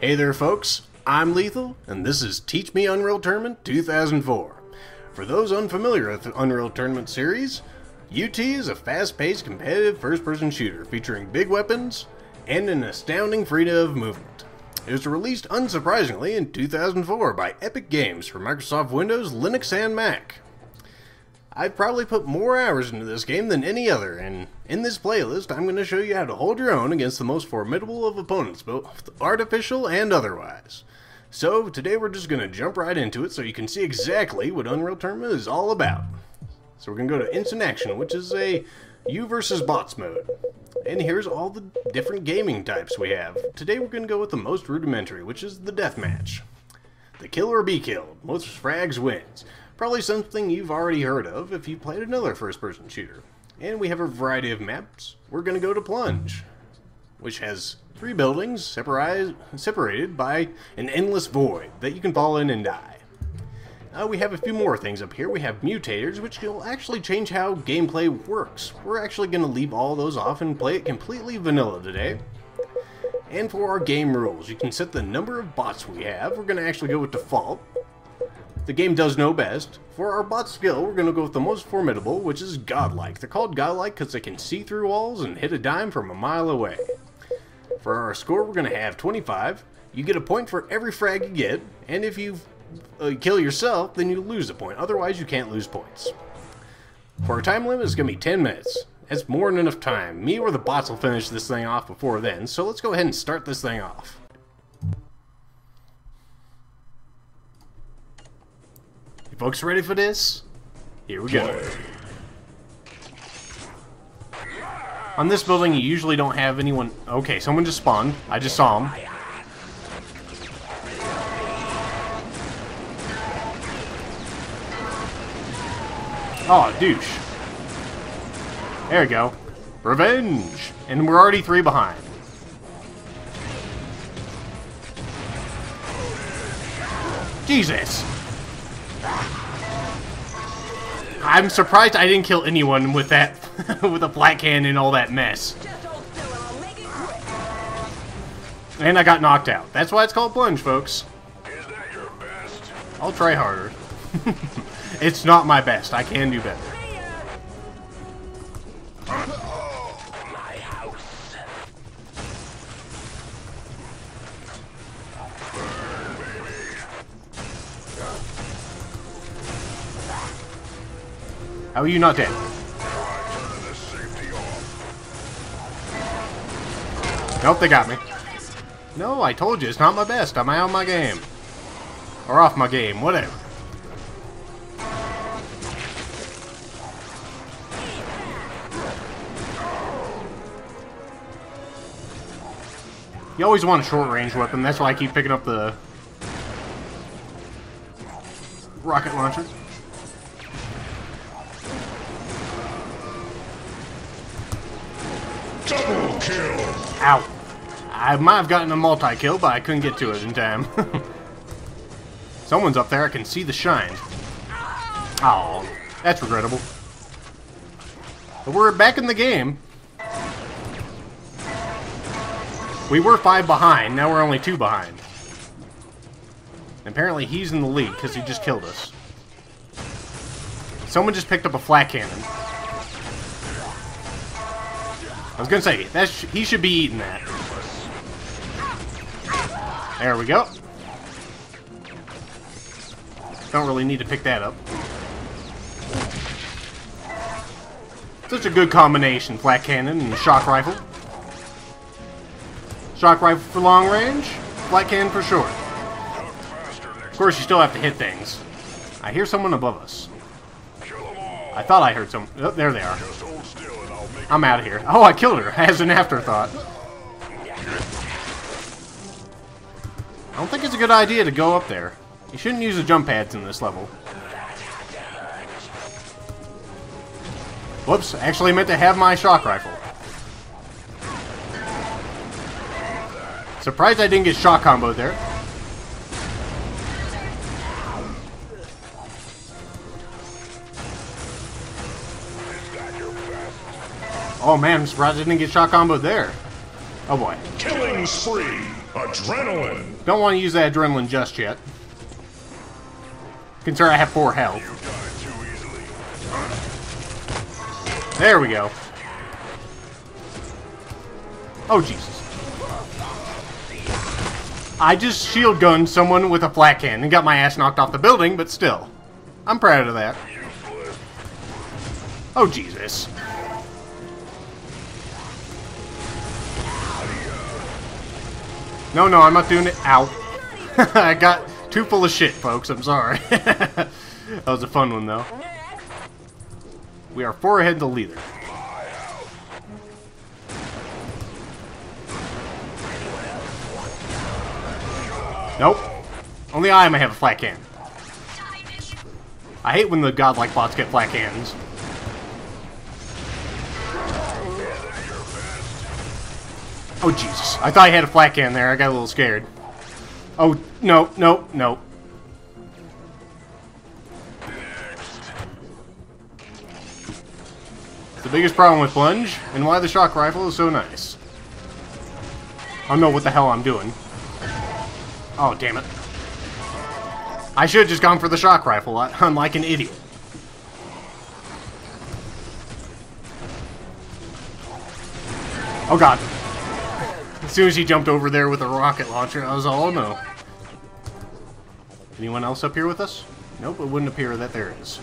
Hey there folks, I'm Lethal, and this is Teach Me Unreal Tournament 2004. For those unfamiliar with the Unreal Tournament series, UT is a fast-paced competitive first-person shooter featuring big weapons and an astounding freedom of movement. It was released unsurprisingly in 2004 by Epic Games for Microsoft Windows, Linux, and Mac. I've probably put more hours into this game than any other, and in this playlist I'm going to show you how to hold your own against the most formidable of opponents, both artificial and otherwise. So today we're just going to jump right into it so you can see exactly what Unreal Tournament is all about. So we're going to go to Instant Action, which is a you versus bots mode. And here's all the different gaming types we have. Today we're going to go with the most rudimentary, which is the deathmatch. The kill or be killed. Most frags wins. Probably something you've already heard of if you played another first-person shooter. And we have a variety of maps. We're going to go to Plunge, which has three buildings separated by an endless void that you can fall in and die. Uh, we have a few more things up here. We have mutators, which will actually change how gameplay works. We're actually going to leave all those off and play it completely vanilla today. And for our game rules, you can set the number of bots we have. We're going to actually go with default, the game does know best. For our bot skill, we're going to go with the most formidable, which is Godlike. They're called Godlike because they can see through walls and hit a dime from a mile away. For our score, we're going to have 25. You get a point for every frag you get, and if you uh, kill yourself, then you lose a point. Otherwise, you can't lose points. For our time limit, it's going to be 10 minutes. That's more than enough time. Me or the bots will finish this thing off before then, so let's go ahead and start this thing off. Folks ready for this? Here we go. On this building, you usually don't have anyone... Okay, someone just spawned. I just saw him. Oh, douche. There we go. Revenge! And we're already three behind. Jesus! I'm surprised I didn't kill anyone with that, with a black hand and all that mess. And I got knocked out. That's why it's called plunge, folks. I'll try harder. it's not my best. I can do better. How are you not dead? Nope, they got me. No, I told you, it's not my best. I'm out of my game. Or off my game, whatever. You always want a short-range weapon, that's why I keep picking up the rocket launcher. Kill! Ow. I might have gotten a multi-kill, but I couldn't get to it in time. Someone's up there, I can see the shine. Oh, that's regrettable. But we're back in the game. We were five behind, now we're only two behind. And apparently he's in the lead, because he just killed us. Someone just picked up a flak cannon. I was gonna say, that sh he should be eating that. There we go. Don't really need to pick that up. Such a good combination, flak cannon and shock rifle. Shock rifle for long range, flak cannon for short. Of course, you still have to hit things. I hear someone above us. I thought I heard some. Oh, there they are. I'm out of here. Oh, I killed her as an afterthought. I don't think it's a good idea to go up there. You shouldn't use the jump pads in this level. Whoops, actually meant to have my shock rifle. Surprised I didn't get shock combo there. Oh man, I'm surprised I didn't get shock combo there. Oh boy. Killing spree. Adrenaline! Don't want to use that adrenaline just yet. Consider I have four health. There we go. Oh, Jesus. I just shield gunned someone with a flat hand and got my ass knocked off the building, but still. I'm proud of that. Oh, Jesus. No, no, I'm not doing it. Ow. I got too full of shit, folks. I'm sorry. that was a fun one, though. We are four ahead of the leader. Nope. Only I may have a flat hand. I hate when the godlike bots get flat hands. Oh, Jesus. I thought I had a flat can there. I got a little scared. Oh, no, no, no. The biggest problem with Plunge, and why the shock rifle is so nice. Oh, I don't know what the hell I'm doing. Oh, damn it. I should have just gone for the shock rifle. I'm like an idiot. Oh god. As soon as he jumped over there with a rocket launcher, I was all, oh no. Anyone else up here with us? Nope, it wouldn't appear that there is.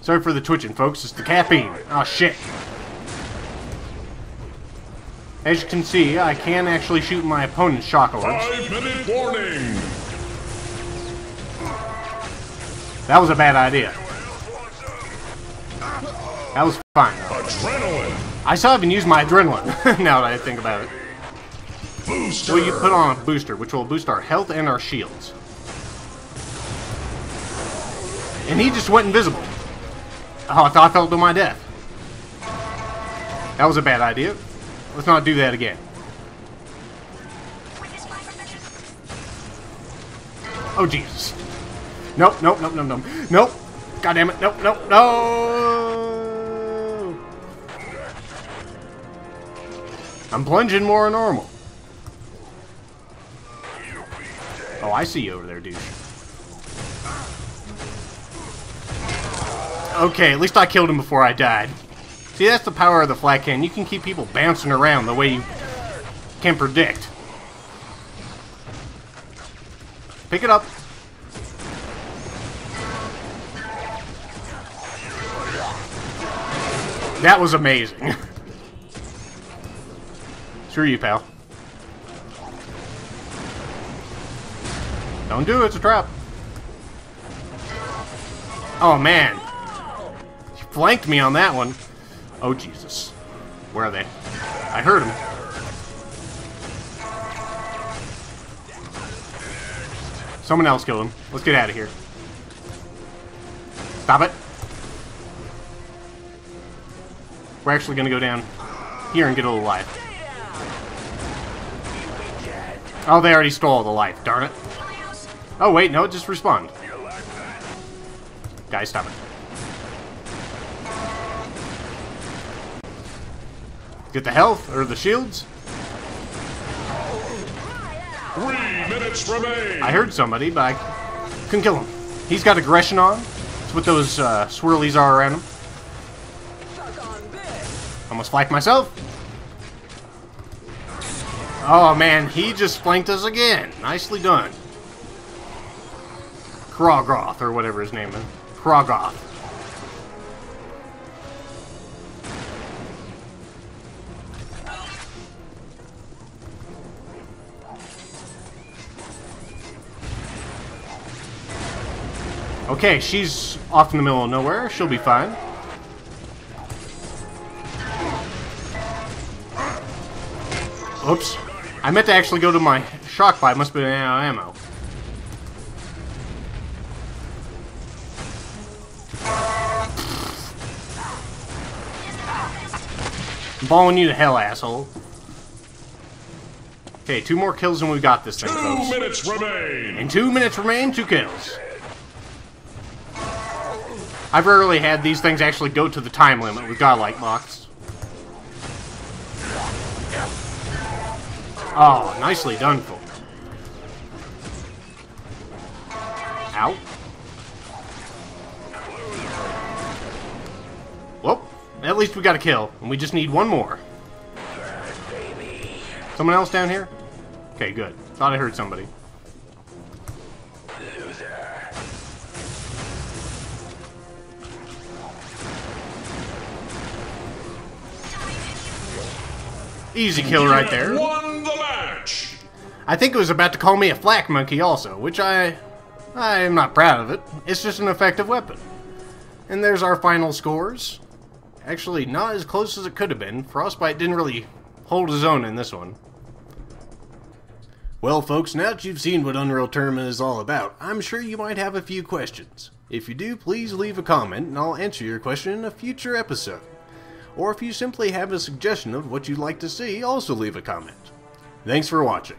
Sorry for the twitching, folks. It's the caffeine. Oh, shit. As you can see, I can actually shoot my opponent's shock orbs. Five warning! That was a bad idea. That was fine. Adrenaline! I still haven't used my adrenaline, now that I think about it. Booster! Well, you put on a booster, which will boost our health and our shields. And he just went invisible. Oh, I thought I fell to my death. That was a bad idea. Let's not do that again. Oh, Jesus. Nope, nope, nope, nope, nope. Nope. God damn it. Nope, nope, no. I'm plunging more than normal. Oh, I see you over there, dude. Okay, at least I killed him before I died. See, that's the power of the flak hand. You can keep people bouncing around the way you can predict. Pick it up. That was amazing. Screw you, pal. Don't do it, it's a trap. Oh, man. You flanked me on that one. Oh, Jesus. Where are they? I heard them. Someone else killed him. Let's get out of here. Stop it. We're actually going to go down here and get a little life. Oh, they already stole the life. Darn it. Oh, wait. No, just respawn. Guys, stop it. Get the health, or the shields. Three minutes remain! I heard somebody, but I couldn't kill him. He's got aggression on. That's what those uh, swirlies are around him. Almost flanked myself. Oh man, he just flanked us again. Nicely done. Krogoth, or whatever his name is. Krogoth. Okay, she's off in the middle of nowhere. She'll be fine. Oops. I meant to actually go to my shock buy. Must have been out of ammo. I'm balling you to hell, asshole. Okay, two more kills and we got this thing, Two folks. minutes remain! And two minutes remain, two kills. I've rarely had these things actually go to the time limit with Godlike Box. Oh, nicely done, Full. Ow. Well, at least we got a kill, and we just need one more. Someone else down here? Okay, good. Thought I heard somebody. Easy kill right there. I think it was about to call me a flak monkey also, which I I am not proud of it. It's just an effective weapon. And there's our final scores. Actually, not as close as it could have been. Frostbite didn't really hold his own in this one. Well, folks, now that you've seen what Unreal Tournament is all about, I'm sure you might have a few questions. If you do, please leave a comment and I'll answer your question in a future episode. Or if you simply have a suggestion of what you'd like to see, also leave a comment. Thanks for watching.